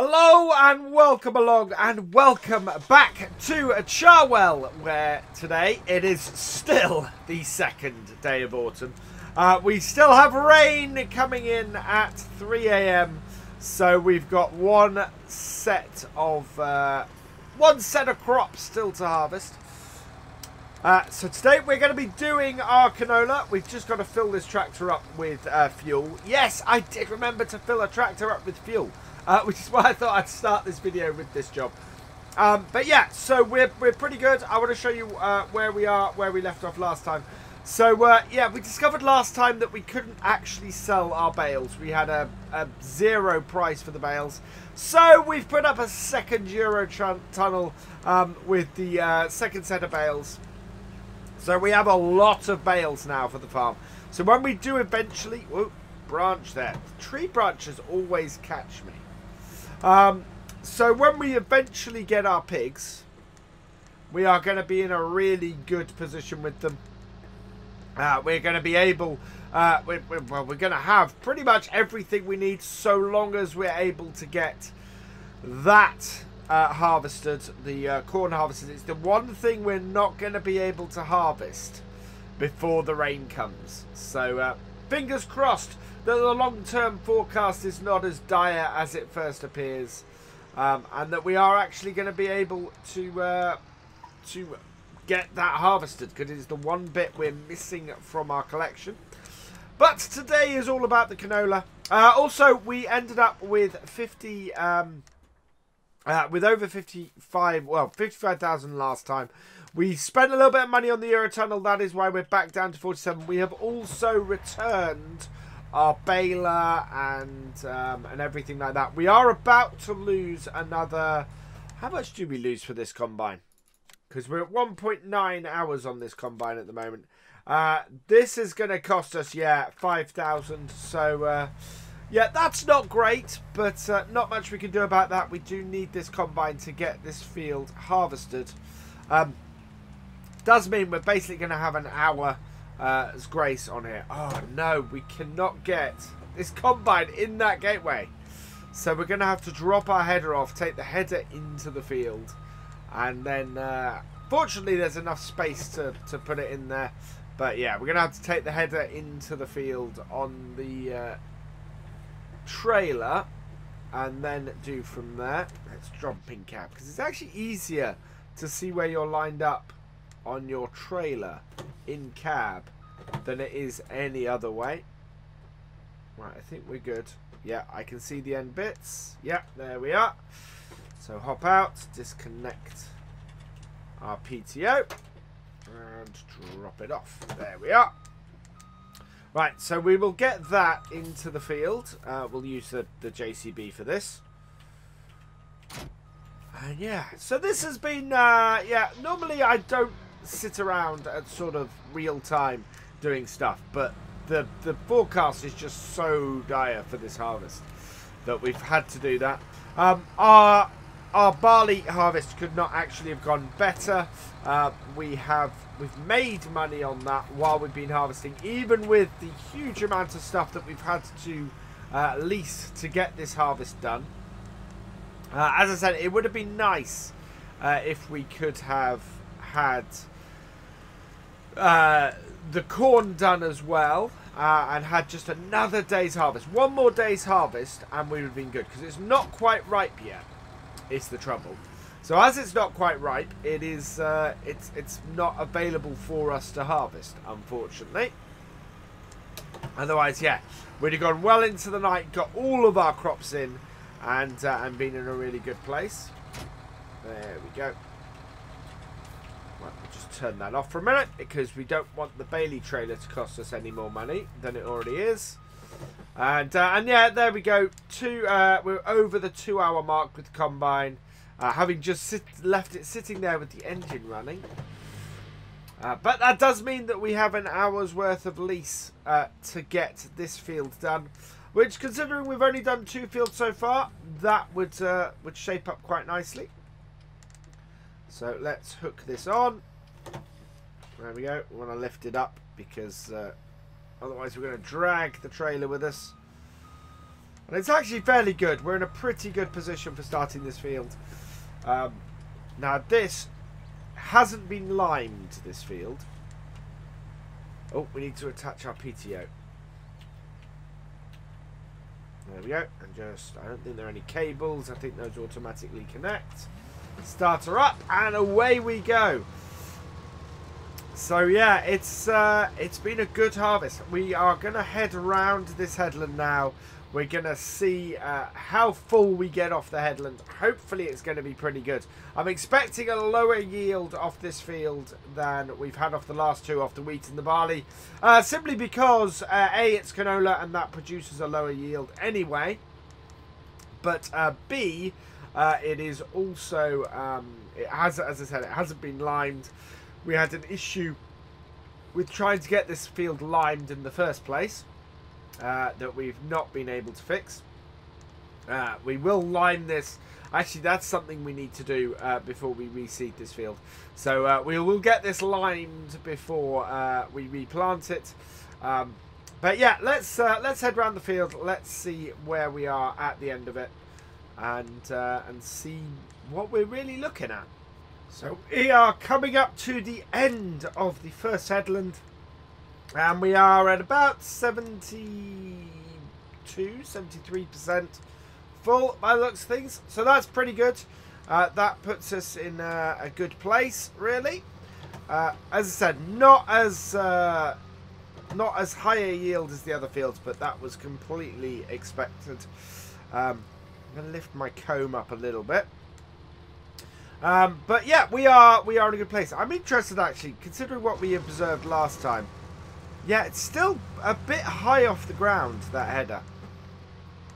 Hello and welcome along and welcome back to Charwell where today it is still the second day of autumn. Uh, we still have rain coming in at 3am so we've got one set of uh, one set of crops still to harvest. Uh, so today we're going to be doing our canola. We've just got to fill this tractor up with uh, fuel. Yes, I did remember to fill a tractor up with fuel, uh, which is why I thought I'd start this video with this job. Um, but yeah, so we're, we're pretty good. I want to show you uh, where we are, where we left off last time. So uh, yeah, we discovered last time that we couldn't actually sell our bales. We had a, a zero price for the bales. So we've put up a second Euro tunnel um, with the uh, second set of bales. So we have a lot of bales now for the farm. So when we do eventually... Whoa, branch there. Tree branches always catch me. Um, so when we eventually get our pigs, we are going to be in a really good position with them. Uh, we're going to be able... Uh, we're, we're, well, we're going to have pretty much everything we need so long as we're able to get that uh, harvested, the uh, corn harvested. It's the one thing we're not going to be able to harvest before the rain comes. So uh, fingers crossed that the long-term forecast is not as dire as it first appears. Um, and that we are actually going to be able to uh, to get that harvested because it's the one bit we're missing from our collection. But today is all about the canola. Uh, also, we ended up with 50... Um, uh, with over 55, well, 55,000 last time. We spent a little bit of money on the Eurotunnel. That is why we're back down to 47. We have also returned our baler and um, and everything like that. We are about to lose another... How much do we lose for this combine? Because we're at 1.9 hours on this combine at the moment. Uh, this is going to cost us, yeah, 5,000. So... Uh, yeah, that's not great, but uh, not much we can do about that. We do need this combine to get this field harvested. Um, does mean we're basically going to have an hour uh, grace on here. Oh, no, we cannot get this combine in that gateway. So we're going to have to drop our header off, take the header into the field, and then, uh, fortunately, there's enough space to, to put it in there. But yeah, we're going to have to take the header into the field on the uh, trailer and then do from there. Let's jump in cab because it's actually easier to see where you're lined up on your trailer in cab than it is any other way. Right, I think we're good. Yeah, I can see the end bits. Yeah, there we are. So hop out, disconnect our PTO and drop it off. There we are. Right, so we will get that into the field. Uh, we'll use the, the JCB for this. And yeah, so this has been, uh, yeah, normally I don't sit around at sort of real time doing stuff, but the, the forecast is just so dire for this harvest that we've had to do that. Um, our, our barley harvest could not actually have gone better. Uh, we have we've made money on that while we've been harvesting, even with the huge amount of stuff that we've had to uh, lease to get this harvest done. Uh, as I said, it would have been nice uh, if we could have had uh, the corn done as well uh, and had just another day's harvest. One more day's harvest and we would have been good because it's not quite ripe yet. It's the trouble. So as it's not quite ripe, it is uh, it's it's not available for us to harvest, unfortunately. Otherwise, yeah, we'd have gone well into the night, got all of our crops in, and uh, and been in a really good place. There we go. Right, we'll just turn that off for a minute because we don't want the Bailey trailer to cost us any more money than it already is. And uh, and yeah, there we go. Two, uh, we're over the two-hour mark with combine. Uh, having just sit, left it sitting there with the engine running. Uh, but that does mean that we have an hour's worth of lease uh, to get this field done. Which, considering we've only done two fields so far, that would uh, would shape up quite nicely. So let's hook this on. There we go. We want to lift it up because uh, otherwise we're going to drag the trailer with us. And it's actually fairly good. We're in a pretty good position for starting this field. Um, now this hasn't been limed, this field. Oh, we need to attach our PTO. There we go. And just, I don't think there are any cables. I think those automatically connect. Starter up, and away we go. So yeah, it's uh, it's been a good harvest. We are going to head around this headland now. We're going to see uh, how full we get off the headland. Hopefully it's going to be pretty good. I'm expecting a lower yield off this field than we've had off the last two, off the wheat and the barley. Uh, simply because, uh, A, it's canola and that produces a lower yield anyway. But uh, B, uh, it is also, um, it has, as I said, it hasn't been limed. We had an issue with trying to get this field limed in the first place uh, that we've not been able to fix. Uh, we will lime this. Actually, that's something we need to do uh, before we reseed this field. So uh, we will get this limed before uh, we replant it. Um, but yeah, let's uh, let's head around the field. Let's see where we are at the end of it, and and see what we're really looking at. So we are coming up to the end of the first headland. And we are at about 72, 73% full by looks of things. So that's pretty good. Uh, that puts us in uh, a good place, really. Uh, as I said, not as uh, not as high a yield as the other fields, but that was completely expected. Um, I'm going to lift my comb up a little bit. Um, but yeah, we are we are in a good place. I'm interested actually, considering what we observed last time. Yeah, it's still a bit high off the ground, that header.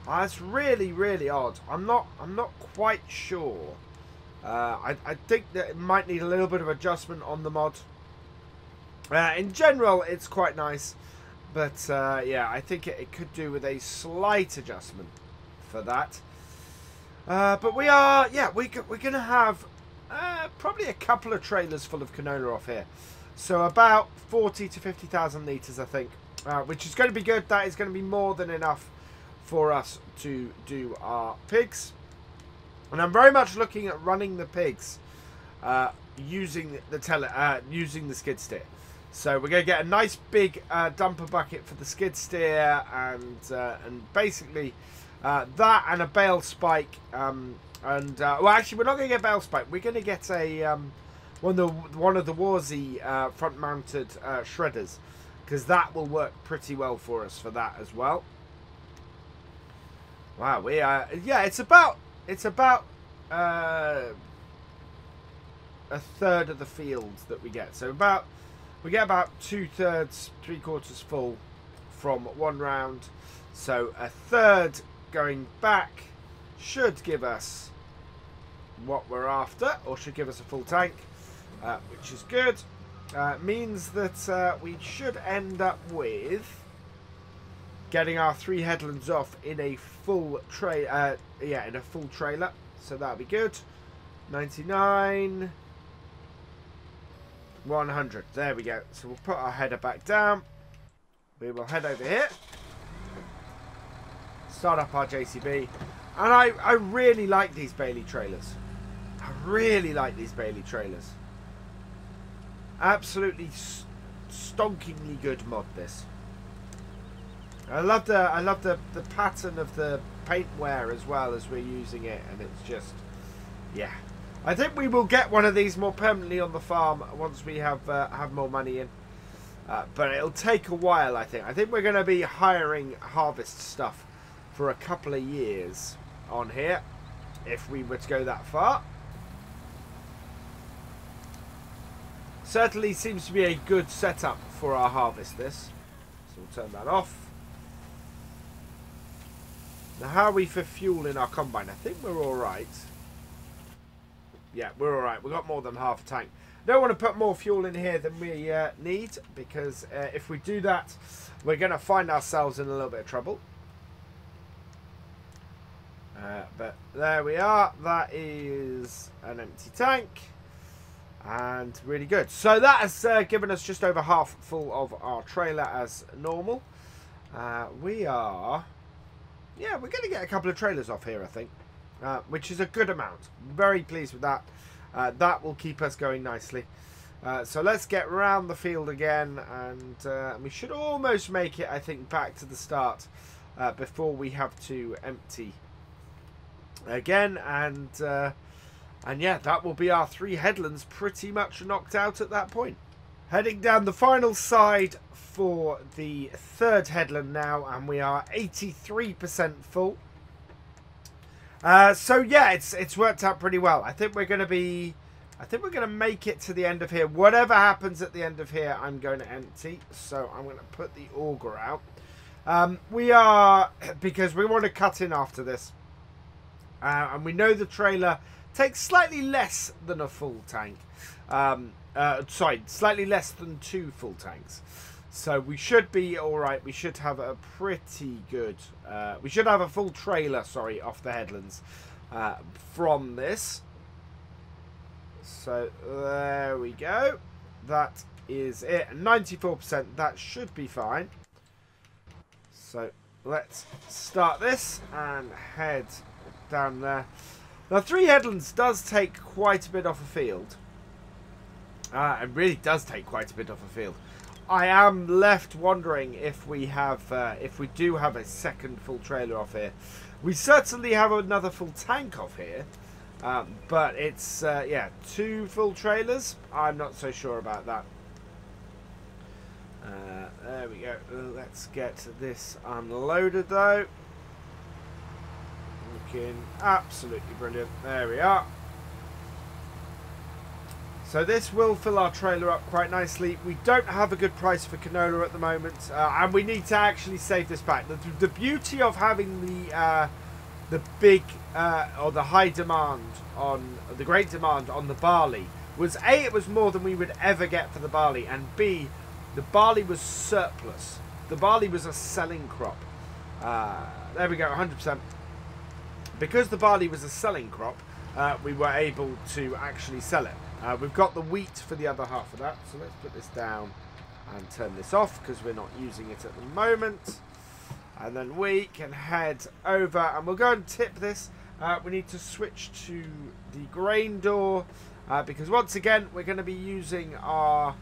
That's really, really odd. I'm not I'm not quite sure. Uh, I, I think that it might need a little bit of adjustment on the mod. Uh, in general, it's quite nice. But uh, yeah, I think it, it, could do with a slight adjustment for that. Uh, but we are, yeah, we, we're going to have uh, probably a couple of trailers full of canola off here. So about 40 to 50,000 litres, I think. Uh, which is going to be good. That is going to be more than enough for us to do our pigs. And I'm very much looking at running the pigs uh, using the tele uh, using the skid steer. So we're going to get a nice big uh, dumper bucket for the skid steer and and basically uh, that and a bale spike. Um, and well, actually, we're not going to get bale spike. We're going to get a um, one of the one of the Warzee uh, front-mounted uh, shredders because that will work pretty well for us for that as well. Wow, we are yeah, it's about it's about uh, a third of the field that we get. So about we get about two thirds, three quarters full from one round. So a third going back should give us what we're after, or should give us a full tank uh, which is good. Uh, means that uh, we should end up with getting our three headlands off in a full tray. Uh, yeah, in a full trailer. So that'll be good. 99. 100. There we go. So we'll put our header back down. We will head over here. Start up our JCB. And I, I really like these Bailey trailers. I really like these Bailey trailers. Absolutely stonkingly good mod this. I love the I love the the pattern of the paint wear as well as we're using it, and it's just yeah. I think we will get one of these more permanently on the farm once we have uh, have more money in. Uh, but it'll take a while, I think. I think we're going to be hiring harvest stuff for a couple of years on here, if we were to go that far. Certainly seems to be a good setup for our harvest this. So we'll turn that off. Now how are we for fuel in our combine? I think we're alright. Yeah, we're alright. We've got more than half a tank. Don't want to put more fuel in here than we uh, need because uh, if we do that, we're going to find ourselves in a little bit of trouble. Uh, but there we are. That is an empty tank and really good. So that has uh, given us just over half full of our trailer as normal. Uh, we are yeah, we're going to get a couple of trailers off here, I think, uh, which is a good amount. Very pleased with that. Uh, that will keep us going nicely. So let's get round the field again, and we should almost make it, I think, back to the start before we have to empty again. And uh, and yeah, that will be our three headlands pretty much knocked out at that point. Heading down the final side for the third headland now, and we are 83% full. Uh, so yeah, it's it's worked out pretty well. I think we're going to be, I think we're going to make it to the end of here. Whatever happens at the end of here, I'm going to empty. So I'm going to put the auger out. Um, we are because we want to cut in after this, uh, and we know the trailer takes slightly less than a full tank. Um, uh, sorry, slightly less than two full tanks. So we should be all right. We should have a pretty good. Uh, we should have a full trailer, sorry, off the headlands uh, from this. So there we go. That is it. 94%. That should be fine. So let's start this and head down there. Now, three headlands does take quite a bit off a field. Uh, it really does take quite a bit off a field. I am left wondering if we have, uh, if we do have a second full trailer off here. We certainly have another full tank off here, um, but it's uh, yeah, two full trailers. I'm not so sure about that. Uh, there we go. Let's get this unloaded though. Absolutely brilliant. There we are. So this will fill our trailer up quite nicely. We don't have a good price for canola at the moment, uh, and we need to actually save this back. The, the beauty of having the uh, the big uh, or the high demand on the great demand on the barley was a it was more than we would ever get for the barley, and b the barley was surplus. The barley was a selling crop. Uh, there we go, 100%. Because the barley was a selling crop, uh, we were able to actually sell it. Uh, we've got the wheat for the other half of that, so let's put this down and turn this off because we're not using it at the moment. And then we can head over and we'll go and tip this. Uh, we need to switch to the grain door uh, because once again we're going to be using our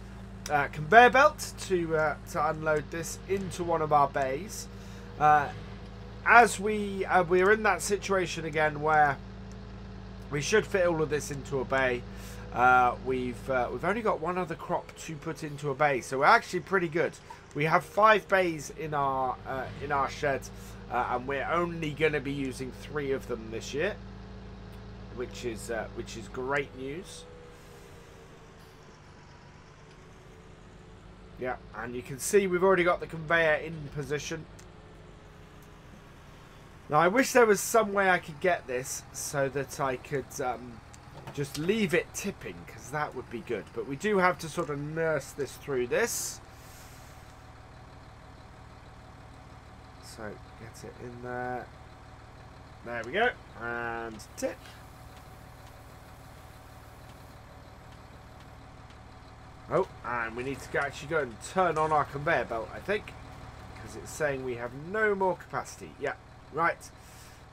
uh, conveyor belt to uh, to unload this into one of our bays. Uh, as we we're in that situation again where we should fit all of this into a bay. Uh, we've uh, we've only got one other crop to put into a bay, so we're actually pretty good. We have five bays in our uh, in our shed, uh, and we're only going to be using three of them this year, which is uh, which is great news. Yeah, and you can see we've already got the conveyor in position. Now I wish there was some way I could get this so that I could. Um, just leave it tipping because that would be good. But we do have to sort of nurse this through this. So get it in there. There we go. And tip. Oh, and we need to actually go and turn on our conveyor belt, I think. Because it's saying we have no more capacity. Yeah, right.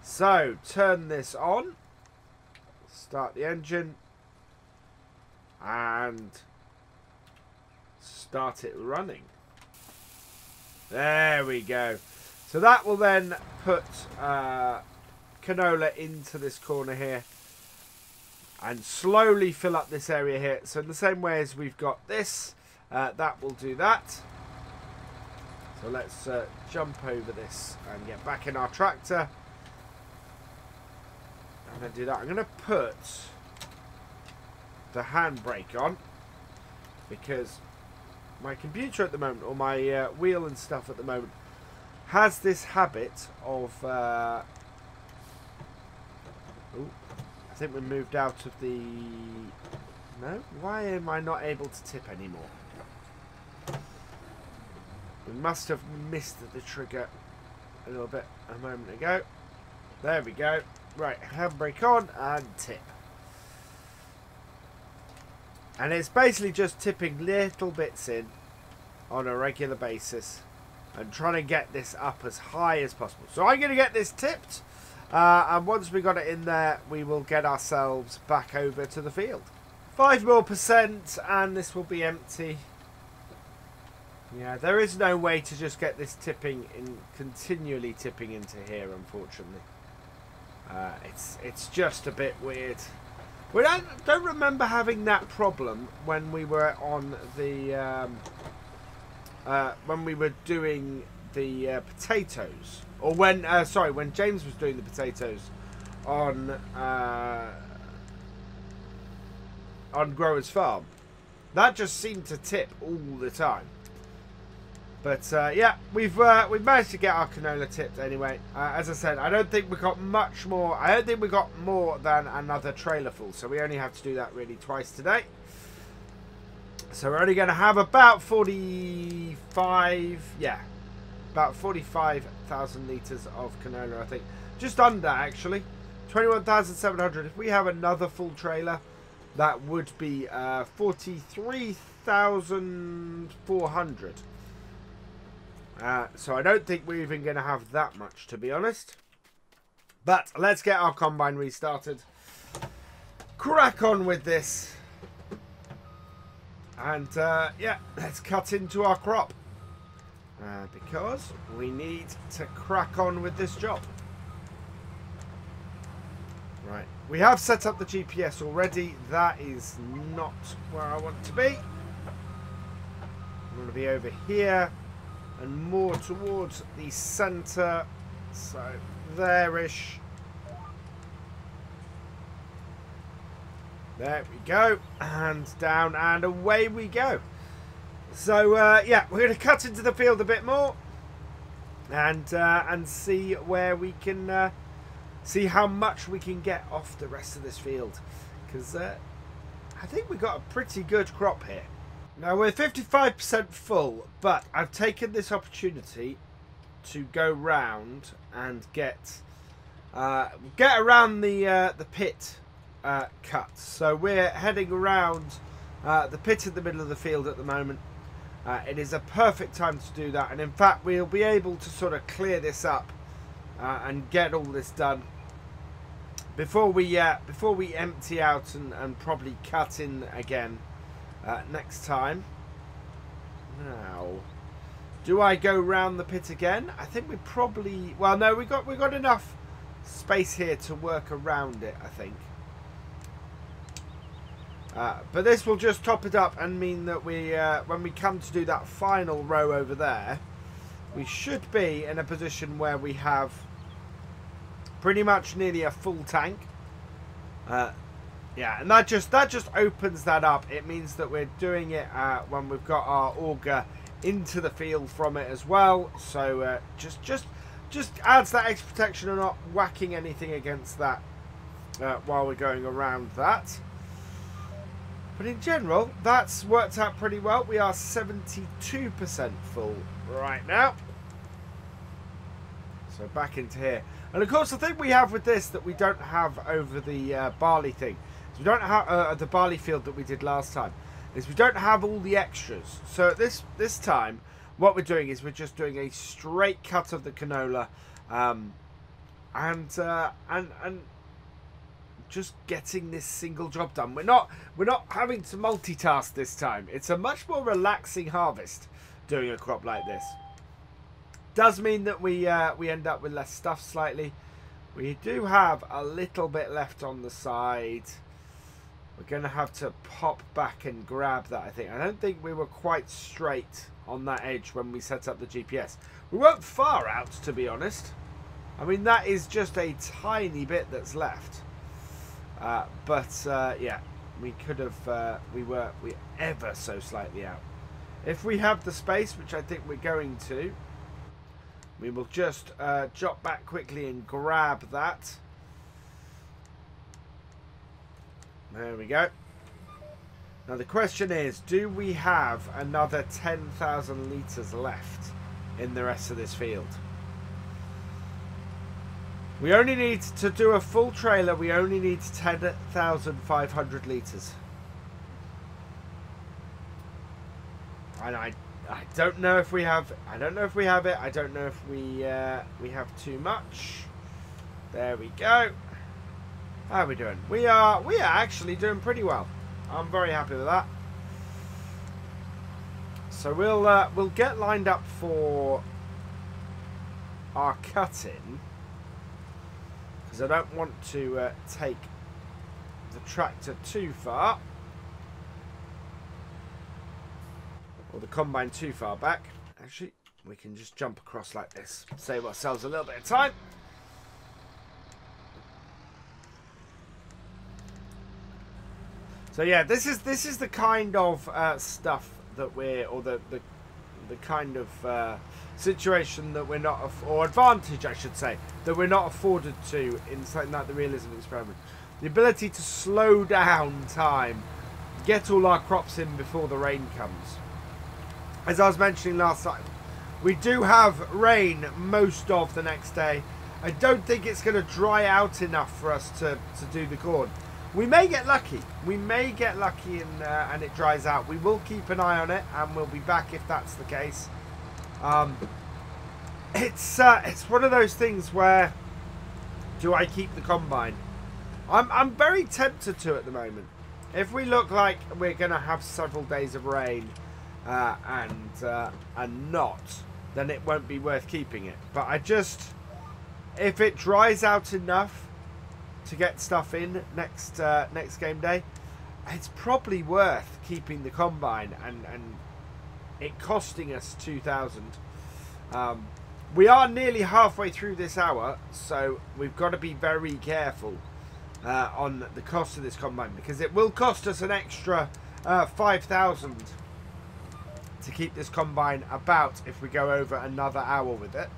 So, turn this on start the engine and start it running. There we go. So that will then put uh, canola into this corner here and slowly fill up this area here. So in the same way as we've got this, uh, that will do that. So let's uh, jump over this and get back in our tractor. I'm going to do that. I'm going to put the handbrake on because my computer at the moment, or my uh, wheel and stuff at the moment, has this habit of... Uh, I think we moved out of the... No? Why am I not able to tip anymore? We must have missed the trigger a little bit a moment ago. There we go. Right, handbrake on and tip. And it's basically just tipping little bits in on a regular basis. and trying to get this up as high as possible. So I'm going to get this tipped. Uh, and once we got it in there, we will get ourselves back over to the field. Five more percent, and this will be empty. Yeah, there is no way to just get this tipping in, continually tipping into here, unfortunately. Uh, it's it's just a bit weird. We don't don't remember having that problem when we were on the um, uh, when we were doing the uh, potatoes, or when uh, sorry when James was doing the potatoes on uh, on Growers Farm. That just seemed to tip all the time. But uh, yeah, we've uh, we've managed to get our canola tipped anyway. Uh, as I said, I don't think we got much more. I don't think we got more than another trailer full. So we only have to do that really twice today. So we're only going to have about 45, yeah, about 45,000 litres of canola, I think. Just under, actually. 21,700. If we have another full trailer, that would be uh, 43,400. Uh, so I don't think we're even going to have that much, to be honest. But let's get our combine restarted. Crack on with this. And uh, yeah, let's cut into our crop. Uh, because we need to crack on with this job. Right, we have set up the GPS already. That is not where I want to be. I'm going to be over here and more towards the centre. So there-ish. There we go. And down and away we go. So, uh, yeah, we're going to cut into the field a bit more. And, uh, and see where we can... Uh, see how much we can get off the rest of this field. Because uh, I think we've got a pretty good crop here. Now we're 55% full, but I've taken this opportunity to go round and get uh, get around the uh, the pit uh, cut. So we're heading around uh, the pit in the middle of the field at the moment. Uh, it is a perfect time to do that, and in fact we'll be able to sort of clear this up uh, and get all this done before we before we empty out and, and probably cut in again uh, next time. Now, do I go round the pit again? I think we probably. Well, no, we got we got enough space here to work around it. I think. Uh, but this will just top it up and mean that we, uh, when we come to do that final row over there, we should be in a position where we have pretty much nearly a full tank. Uh, yeah, and that just that just opens that up. It means that we're doing it uh, when we've got our auger into the field from it as well. So uh, just just just adds that extra protection and not whacking anything against that uh, while we're going around that. But in general, that's worked out pretty well. We are 72% full right now. So back into here. And of course, the thing we have with this that we don't have over the uh, barley thing we don't have uh, the barley field that we did last time. Is we don't have all the extras. So this this time, what we're doing is we're just doing a straight cut of the canola, um, and uh, and and just getting this single job done. We're not we're not having to multitask this time. It's a much more relaxing harvest doing a crop like this. Does mean that we uh, we end up with less stuff slightly. We do have a little bit left on the side. We're going to have to pop back and grab that, I think. I don't think we were quite straight on that edge when we set up the GPS. We weren't far out, to be honest. I mean, that is just a tiny bit that's left. Uh, but, uh, yeah, we could have, uh, we were we ever so slightly out. If we have the space, which I think we're going to, we will just uh, drop back quickly and grab that. There we go. Now the question is, do we have another 10,000 litres left in the rest of this field? We only need to do a full trailer, we only need 10,500 litres. And I, I don't know if we have. I don't know if we have it. I don't know if we uh, we have too much. There we go. How are we doing? We are we are actually doing pretty well. I'm very happy with that. So we'll uh, we'll get lined up for our cutting because I don't want to uh, take the tractor too far. or the combine too far back. Actually, we can just jump across like this. Save ourselves a little bit of time. So yeah, this is this is the kind of uh, stuff that we're, or the the, the kind of uh, situation that we're not, or advantage I should say, that we're not afforded to in something like the realism experiment. The ability to slow down time, get all our crops in before the rain comes as I was mentioning last time, we do have rain most of the next day. I don't think it's going to dry out enough for us to, to do the corn. We may get lucky. We may get lucky and, uh, and it dries out. We will keep an eye on it and we'll be back if that's the case. Um, it's uh, it's one of those things where do I keep the combine? I'm, I'm very tempted to at the moment. If we look like we're going to have several days of rain, uh, and uh, and not, then it won't be worth keeping it. But I just, if it dries out enough to get stuff in next uh, next game day, it's probably worth keeping the combine and and it costing us two thousand. Um, we are nearly halfway through this hour, so we've got to be very careful uh, on the cost of this combine because it will cost us an extra uh, 5,000 to keep this combine about if we go over another hour with it.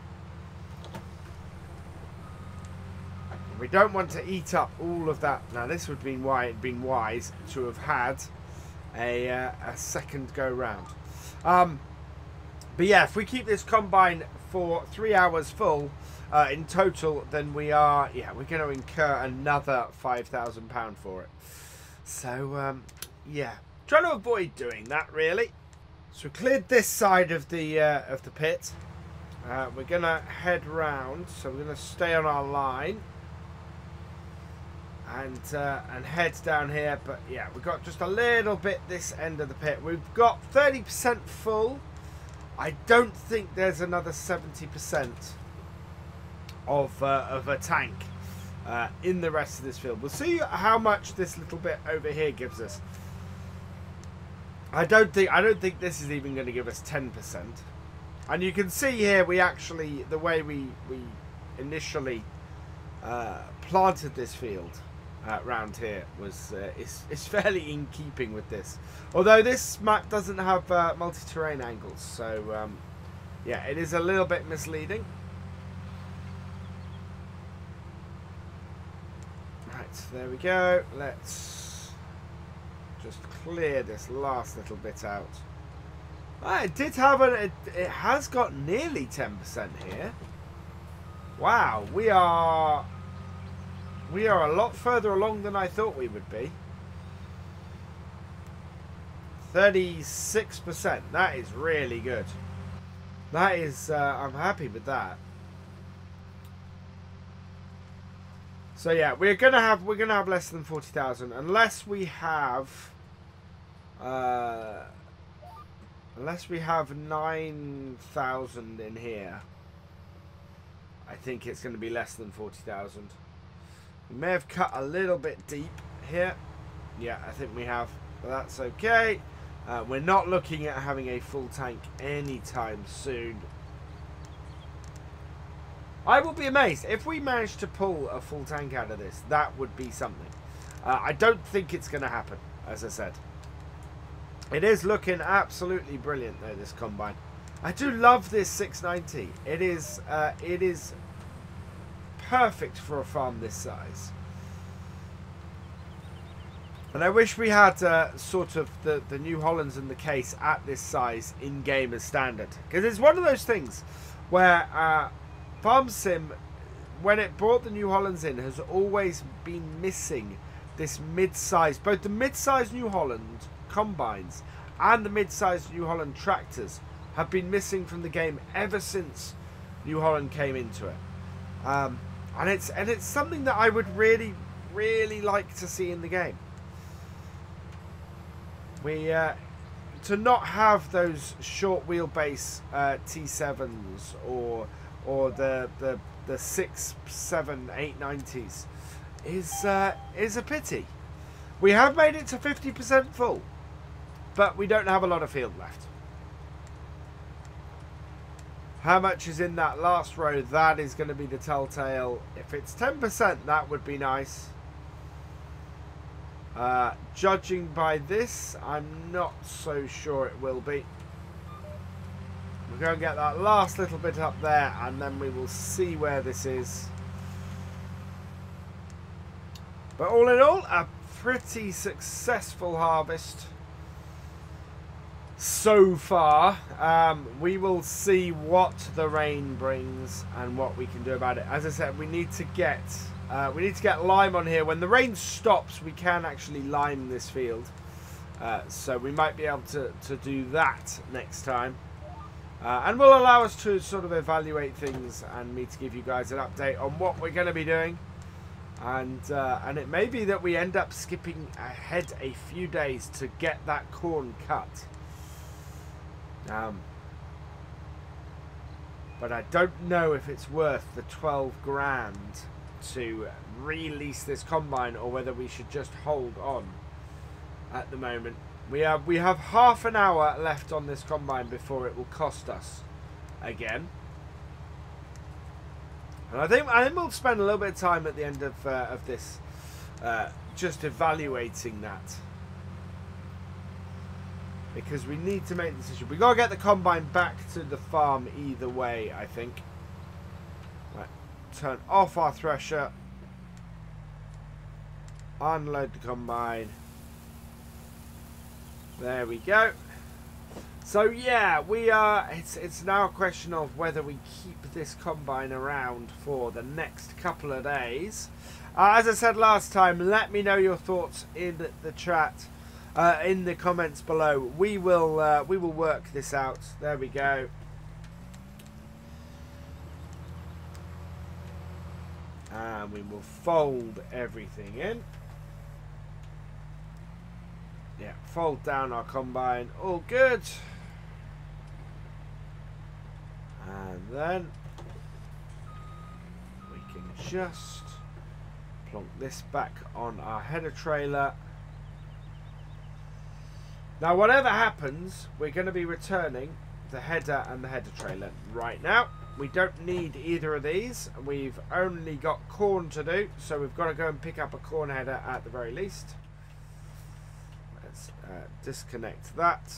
We don't want to eat up all of that. Now this would been why it'd been wise to have had a, uh, a second go round. Um, but yeah, if we keep this combine for three hours full uh, in total, then we are, yeah, we're going to incur another £5,000 for it. So, um, yeah, trying to avoid doing that really. So we cleared this side of the uh, of the pit. Uh, we're gonna head round, so we're gonna stay on our line and uh, and head down here. But yeah, we've got just a little bit this end of the pit. We've got 30% full. I don't think there's another 70% of uh, of a tank uh, in the rest of this field. We'll see how much this little bit over here gives us. I don't think I don't think this is even going to give us 10%. And you can see here we actually the way we we initially uh, planted this field uh, around here was uh, is, is fairly in keeping with this. Although this map doesn't have uh, multi-terrain angles, so um, yeah, it is a little bit misleading. Right, there we go. Let's just clear this last little bit out. Ah, it did have a. It, it has got nearly 10% here. Wow, we are. We are a lot further along than I thought we would be. 36%. That is really good. That is. Uh, I'm happy with that. So yeah, we're gonna have we're gonna have less than forty thousand unless we have uh, unless we have nine thousand in here. I think it's going to be less than forty thousand. We may have cut a little bit deep here. Yeah, I think we have. But that's okay. Uh, we're not looking at having a full tank anytime soon. I will be amazed. If we manage to pull a full tank out of this, that would be something. Uh, I don't think it's going to happen, as I said. It is looking absolutely brilliant, though, this Combine. I do love this 690. It is, uh, it is perfect for a farm this size. And I wish we had uh, sort of the, the New Hollands and the case at this size in-game as standard. Because it's one of those things where uh, Farm Sim, when it brought the New Hollands in, has always been missing this mid-size, both the mid-size New Holland combines and the mid-size New Holland tractors have been missing from the game ever since New Holland came into it. Um, and it's and it's something that I would really, really like to see in the game. We uh, to not have those short wheelbase uh, T7s or or the the the six, seven, eight nineties is uh, is a pity. We have made it to fifty percent full, but we don't have a lot of field left. How much is in that last row? That is going to be the telltale. If it's 10%, that would be nice. Uh, judging by this, I'm not so sure it will be. We're going to get that last little bit up there, and then we will see where this is. But all in all, a pretty successful harvest so far. Um, we will see what the rain brings and what we can do about it. As I said, we need to get uh, we need to get lime on here. When the rain stops, we can actually lime this field. Uh, so we might be able to, to do that next time. Uh, and will allow us to sort of evaluate things and me to give you guys an update on what we're going to be doing. And uh, and it may be that we end up skipping ahead a few days to get that corn cut. Um, but I don't know if it's worth the 12 grand to release this combine or whether we should just hold on at the moment. We have we have half an hour left on this combine before it will cost us again. And I think I think we'll spend a little bit of time at the end of uh, of this uh, just evaluating that because we need to make the decision. We gotta get the combine back to the farm either way. I think. Right, turn off our thresher. Unload the combine. There we go. So yeah, we are. It's it's now a question of whether we keep this combine around for the next couple of days. Uh, as I said last time, let me know your thoughts in the chat, uh, in the comments below. We will uh, we will work this out. There we go. And we will fold everything in. Yeah, fold down our combine. All good. And then we can just plonk this back on our header trailer. Now, whatever happens, we're going to be returning the header and the header trailer right now. We don't need either of these. We've only got corn to do, so we've got to go and pick up a corn header at the very least. Let's uh, disconnect that.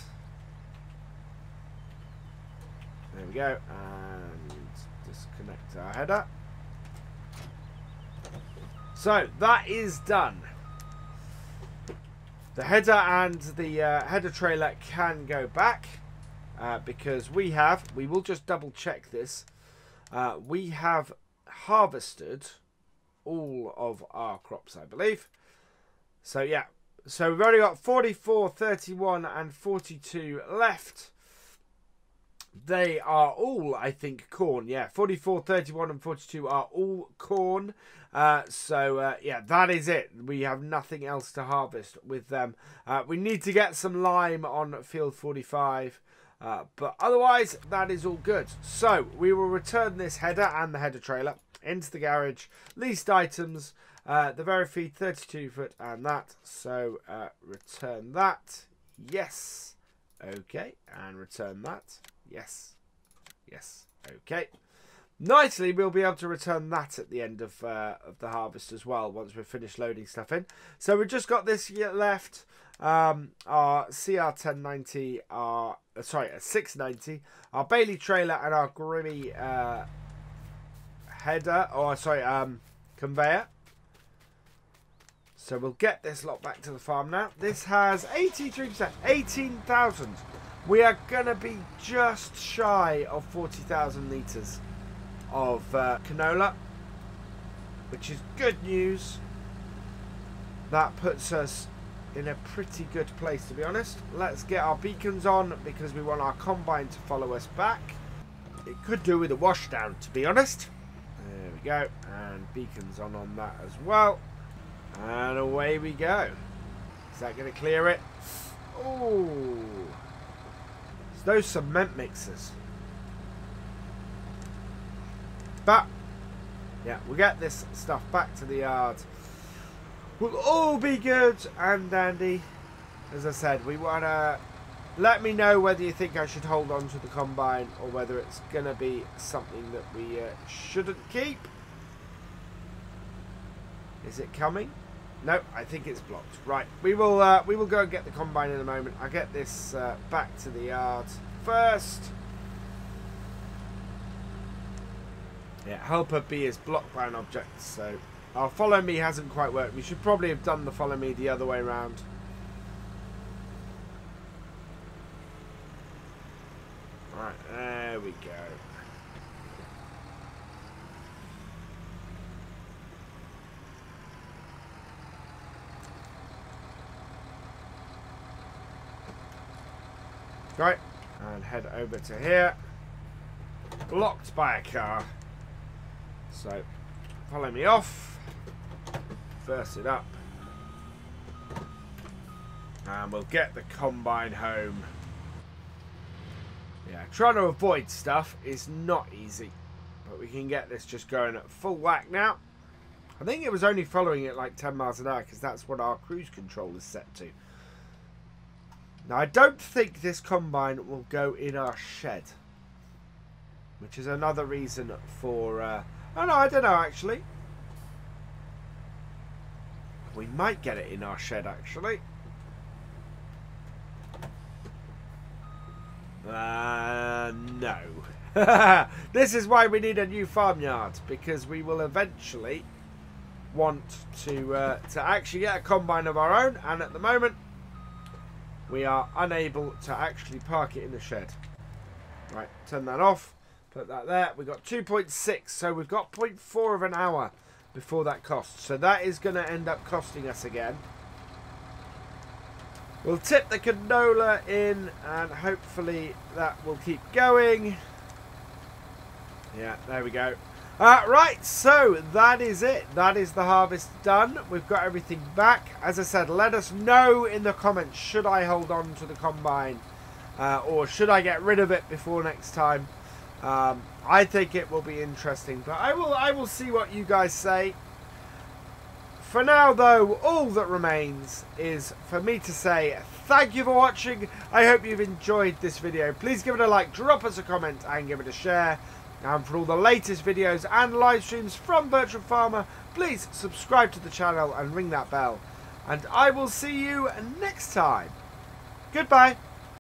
There we go. And disconnect our header. So that is done. The header and the uh, header trailer can go back uh, because we have, we will just double check this, uh, we have harvested all of our crops, I believe. So yeah, so we've only got 44, 31 and 42 left. They are all, I think, corn. Yeah, 44, 31 and 42 are all corn. Uh, so, uh, yeah, that is it. We have nothing else to harvest with them. Uh, we need to get some lime on field 45. Uh, but otherwise, that is all good. So, we will return this header and the header trailer into the garage. Leased items. Uh, the Varifeed 32 foot and that. So return that. Yes. Okay. And return that. Yes. Yes. Okay. Nicely, we'll be able to return that at the end of uh, of the harvest as well once we've finished loading stuff in. So we've just got this left. Um, our CR1090, our uh, sorry, a 690, our Bailey trailer, and our Grimme uh, header, or sorry, um, conveyor. So we'll get this lot back to the farm now. This has 83%, 18,000. We are going to be just shy of 40,000 litres of uh, canola, which is good news. That puts us in a pretty good place, to be honest. Let's get our beacons on because we want our combine to follow us back. It could do with a washdown, to be honest. There we go. And beacons on on that as well. And away we go. Is that going to clear it? Oh. It's those cement mixers. But, yeah, we'll get this stuff back to the yard. We'll all be good and dandy. As I said, we want to let me know whether you think I should hold on to the combine or whether it's going to be something that we uh, shouldn't keep. Is it coming? No, I think it's blocked. Right, we will uh, we will go and get the combine in a moment. I'll get this uh, back to the yard first. Yeah, helper B is blocked by an object, so our follow me hasn't quite worked. We should probably have done the follow me the other way around. Right, there we go. Right, and head over to here. Blocked by a car. So, follow me off. First it up. And we'll get the combine home. Yeah, trying to avoid stuff is not easy. But we can get this just going at full whack now. I think it was only following it like 10 miles an hour because that's what our cruise control is set to. Now, I don't think this combine will go in our shed. Which is another reason for... Uh, oh, no, I don't know, actually. We might get it in our shed, actually. Uh, no. this is why we need a new farmyard, because we will eventually want to uh, to actually get a combine of our own, and at the moment we are unable to actually park it in the shed. Right, turn that off, put that there. We've got 2.6, so we've got 0.4 of an hour before that costs. So that is going to end up costing us again. We'll tip the canola in and hopefully that will keep going. Yeah, there we go. Uh, right, so that is it. That is the harvest done. We've got everything back. As I said, let us know in the comments, should I hold on to the Combine? Uh, or should I get rid of it before next time? Um, I think it will be interesting, but I will, I will see what you guys say. For now, though, all that remains is for me to say thank you for watching. I hope you've enjoyed this video. Please give it a like, drop us a comment, and give it a share. And for all the latest videos and live streams from Virtual Farmer, please subscribe to the channel and ring that bell. And I will see you next time. Goodbye.